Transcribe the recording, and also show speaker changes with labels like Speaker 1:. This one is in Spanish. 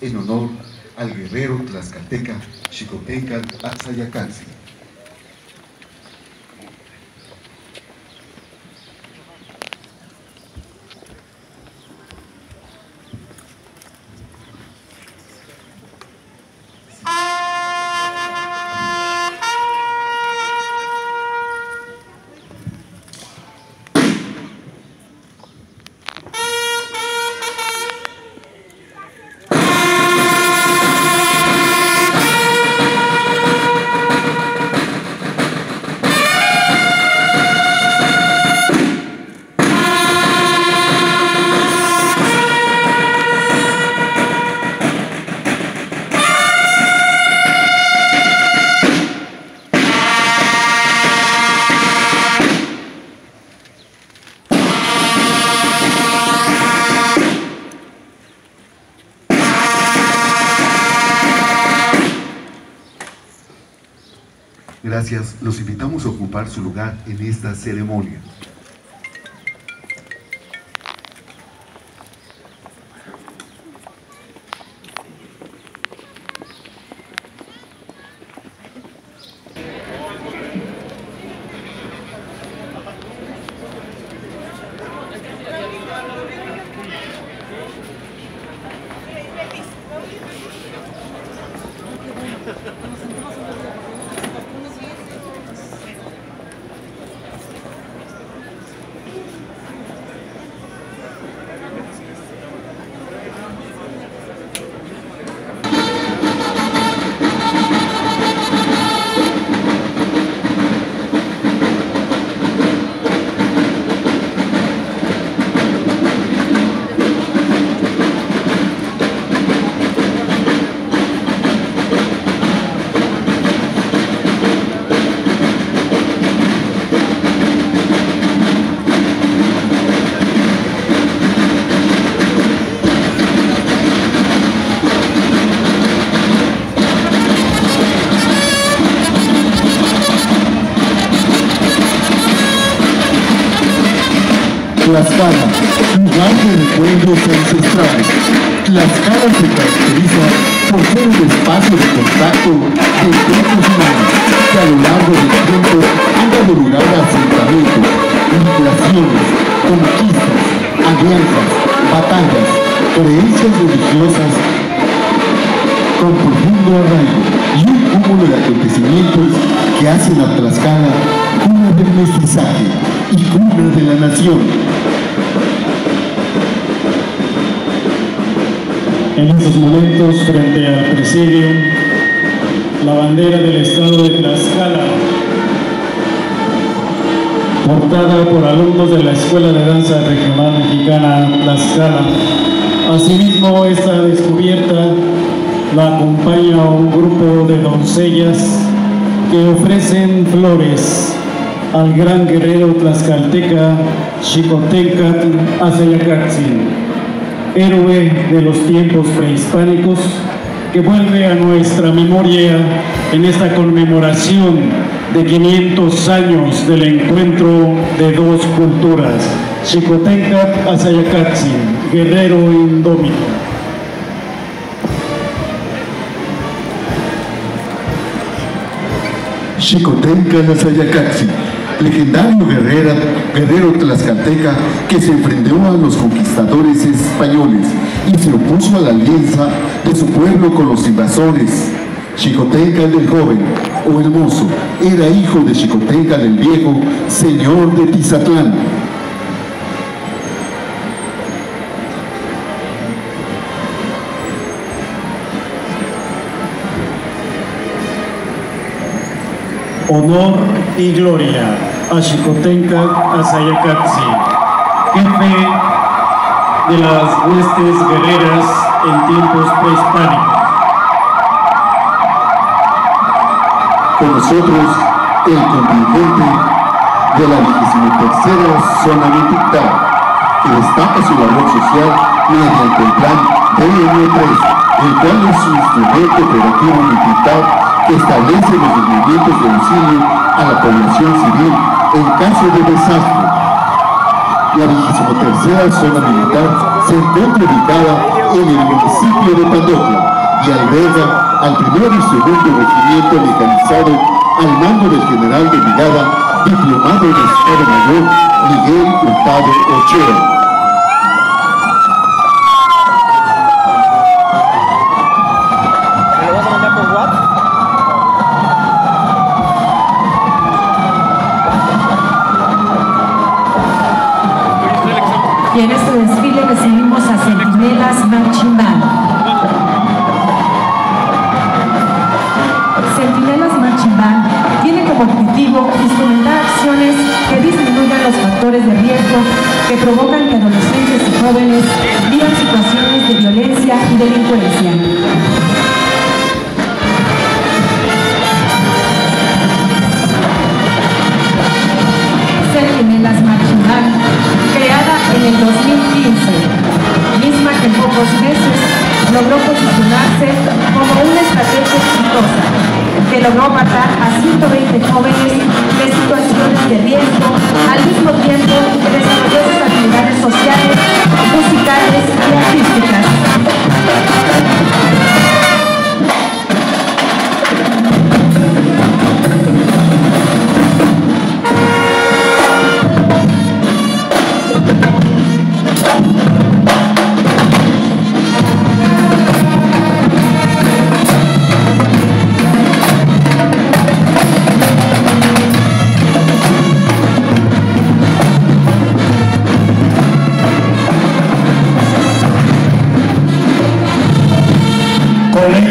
Speaker 1: en honor al guerrero tlaxcalteca Xicotenca Atzayacalzi. Gracias, los invitamos a ocupar su lugar en esta ceremonia.
Speaker 2: Tlaxcala, lugar de recuerdos ancestrales. Tlaxcala se caracteriza por ser un espacio de contacto de grupos humanos que a lo largo del tiempo han dado a asentamientos, migraciones, conquistas, alianzas, batallas, creencias religiosas con profundo arraigo y un cúmulo de acontecimientos que hacen a Tlaxcala cuna del mestizaje y cuna de la nación.
Speaker 3: En estos momentos, frente al presidio, la bandera del estado de Tlaxcala, portada por alumnos de la Escuela de Danza Regional Mexicana Tlaxcala. Asimismo, esta descubierta la acompaña un grupo de doncellas que ofrecen flores al gran guerrero tlaxcalteca Xicotenca Azayacatzin, héroe de los tiempos prehispánicos que vuelve a nuestra memoria en esta conmemoración de 500 años del encuentro de dos culturas, Xicotenca Azayacatzin, guerrero indómito.
Speaker 1: Xicotenca Nazayacaxi, legendario guerrera, guerrero tlaxcalteca que se enfrentó a los conquistadores españoles y se opuso a la alianza de su pueblo con los invasores. Xicotenca del joven o el mozo era hijo de Xicotenca del viejo, señor de Tizatlán.
Speaker 3: honor y gloria a Xicotenca Azayacatzi, jefe de las huestes guerreras en tiempos prehispánicos.
Speaker 1: Con nosotros, el contingente de la 23 zona militar, que destaca su labor social mediante el plan DN3, el cual es un instrumento operativo militar que establece los movimientos de auxilio a la población civil caso de desastre. La 23 zona militar se encuentra ubicada en el municipio de Pandocla y alberga al primer y segundo regimiento mecanizado al mando del general de brigada, diplomado de Estado Mayor, Miguel Hurtado Ochoa.
Speaker 4: Y en este desfile recibimos a Centinelas Marching Band. Centinelas tiene como objetivo instrumentar acciones que disminuyan los factores de riesgo que provocan que adolescentes y jóvenes vivan logró matar a 120 jóvenes